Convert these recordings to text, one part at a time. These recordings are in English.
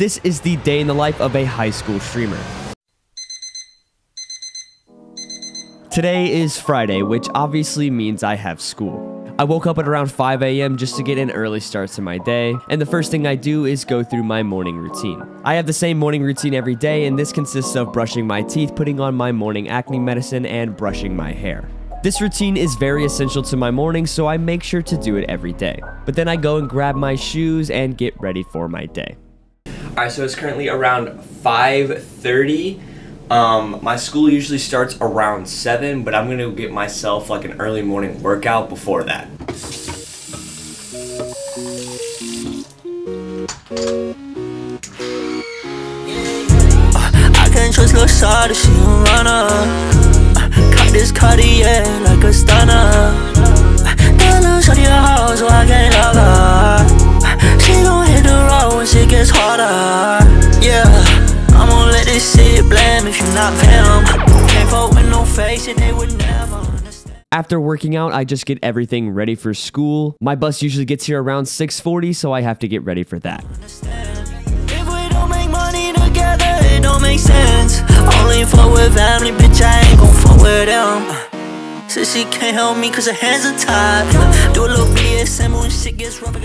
This is the day in the life of a high school streamer. Today is Friday, which obviously means I have school. I woke up at around 5 a.m. just to get an early start to my day, and the first thing I do is go through my morning routine. I have the same morning routine every day, and this consists of brushing my teeth, putting on my morning acne medicine, and brushing my hair. This routine is very essential to my morning, so I make sure to do it every day. But then I go and grab my shoes and get ready for my day. Alright, so it's currently around 5.30 um, my school usually starts around 7, but I'm going to get myself like an early morning workout before that. I can trust little shawty, she. Caught this Cartier like a stunner. Hoe, so I can't love her. When shit gets harder. Yeah. I'm gonna let this shit blame if you're not Can't vote with no face and they would never after working out, I just get everything ready for school. My bus usually gets here around 6.40, so I have to get ready for that. Only fuck with family, bitch, I ain't gon' fuck with them. She can't help me cause her hands are tied. Do a little BSM when shit gets rough.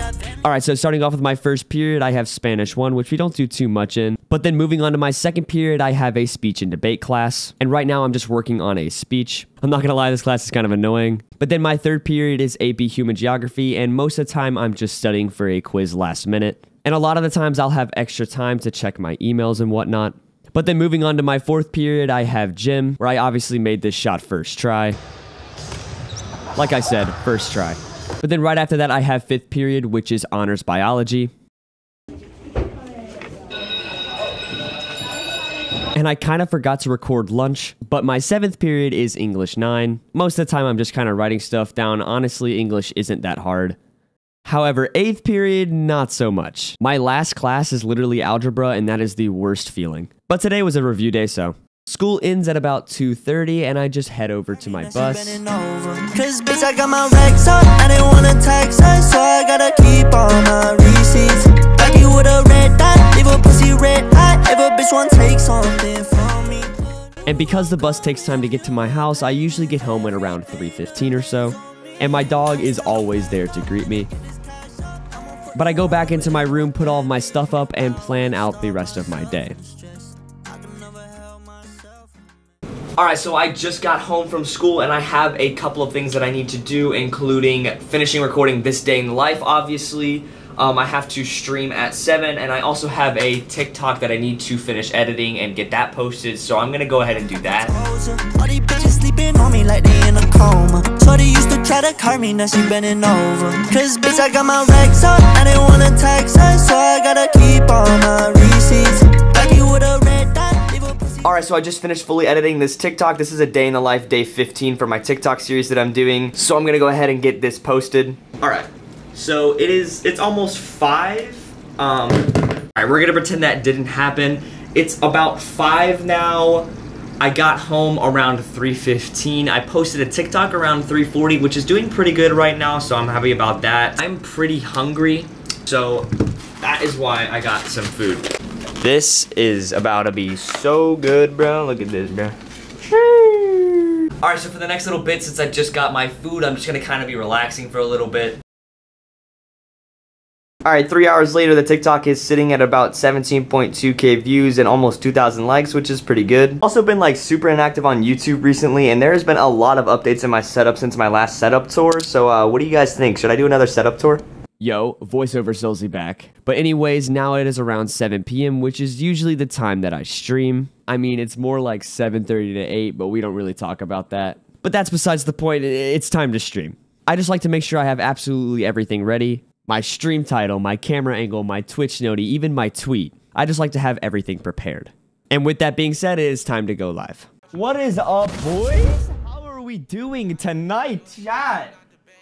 Alright, so starting off with my first period, I have Spanish 1, which we don't do too much in. But then moving on to my second period, I have a speech and debate class. And right now I'm just working on a speech. I'm not gonna lie, this class is kind of annoying. But then my third period is AP Human Geography, and most of the time I'm just studying for a quiz last minute. And a lot of the times I'll have extra time to check my emails and whatnot. But then moving on to my fourth period, I have gym, where I obviously made this shot first try. Like I said, first try. But then right after that, I have fifth period, which is honors biology. And I kind of forgot to record lunch, but my seventh period is English 9. Most of the time, I'm just kind of writing stuff down. Honestly, English isn't that hard. However, eighth period, not so much. My last class is literally algebra, and that is the worst feeling. But today was a review day, so School ends at about 2.30 and I just head over to my bus. Cause bitch I got my racks up, I didn't wanna tax us, so I gotta keep all my receipts. Like you with a red dot, leave a pussy red hot, if a bitch want take something from me. And because the bus takes time to get to my house, I usually get home at around 3.15 or so. And my dog is always there to greet me. But I go back into my room, put all of my stuff up, and plan out the rest of my day. Alright, so I just got home from school and I have a couple of things that I need to do, including finishing recording this day in life, obviously. Um, I have to stream at 7, and I also have a TikTok that I need to finish editing and get that posted, so I'm gonna go ahead and do that. Alright, so I just finished fully editing this TikTok. This is a day in the life, day 15 for my TikTok series that I'm doing. So I'm gonna go ahead and get this posted. Alright, so it is, it's almost 5. Um, Alright, we're gonna pretend that didn't happen. It's about 5 now. I got home around 3.15. I posted a TikTok around 3.40, which is doing pretty good right now, so I'm happy about that. I'm pretty hungry, so that is why I got some food. This is about to be so good, bro. Look at this, bro. Alright, so for the next little bit, since I just got my food, I'm just gonna kind of be relaxing for a little bit. Alright, three hours later, the TikTok is sitting at about 17.2k views and almost 2,000 likes, which is pretty good. Also been like super inactive on YouTube recently, and there has been a lot of updates in my setup since my last setup tour. So uh, what do you guys think? Should I do another setup tour? Yo, voiceover Sowlzzy back. But anyways, now it is around 7 p.m., which is usually the time that I stream. I mean, it's more like 7.30 to 8, but we don't really talk about that. But that's besides the point, it's time to stream. I just like to make sure I have absolutely everything ready. My stream title, my camera angle, my Twitch noti, even my tweet. I just like to have everything prepared. And with that being said, it is time to go live. What is up, boys? How are we doing tonight, chat?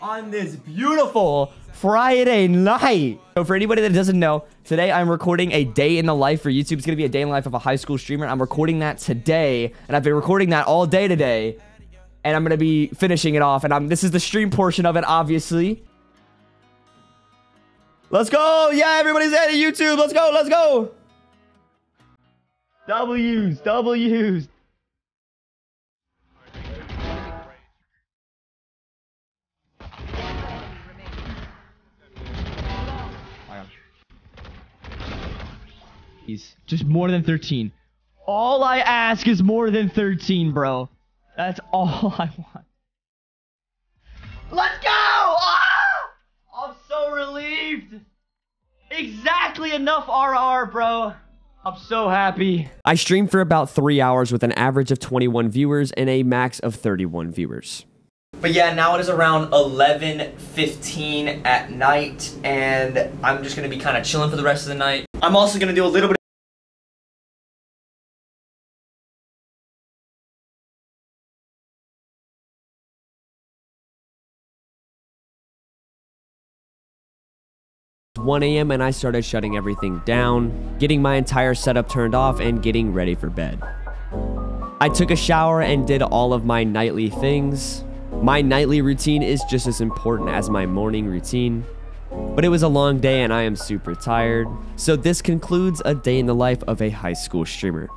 On this beautiful Friday night. So for anybody that doesn't know, today I'm recording a day in the life for YouTube. It's going to be a day in the life of a high school streamer. I'm recording that today, and I've been recording that all day today. And I'm going to be finishing it off. And I'm, this is the stream portion of it, obviously. Let's go. Yeah, everybody's at YouTube. Let's go. Let's go. W's, W's. He's just more than 13. All I ask is more than 13, bro. That's all I want. Let's go! Ah! I'm so relieved. Exactly enough RR, bro. I'm so happy. I streamed for about three hours with an average of 21 viewers and a max of 31 viewers. But yeah, now it is around 11:15 at night, and I'm just gonna be kind of chilling for the rest of the night. I'm also gonna do a little bit. 1 a.m. and I started shutting everything down, getting my entire setup turned off, and getting ready for bed. I took a shower and did all of my nightly things. My nightly routine is just as important as my morning routine. But it was a long day and I am super tired. So this concludes a day in the life of a high school streamer.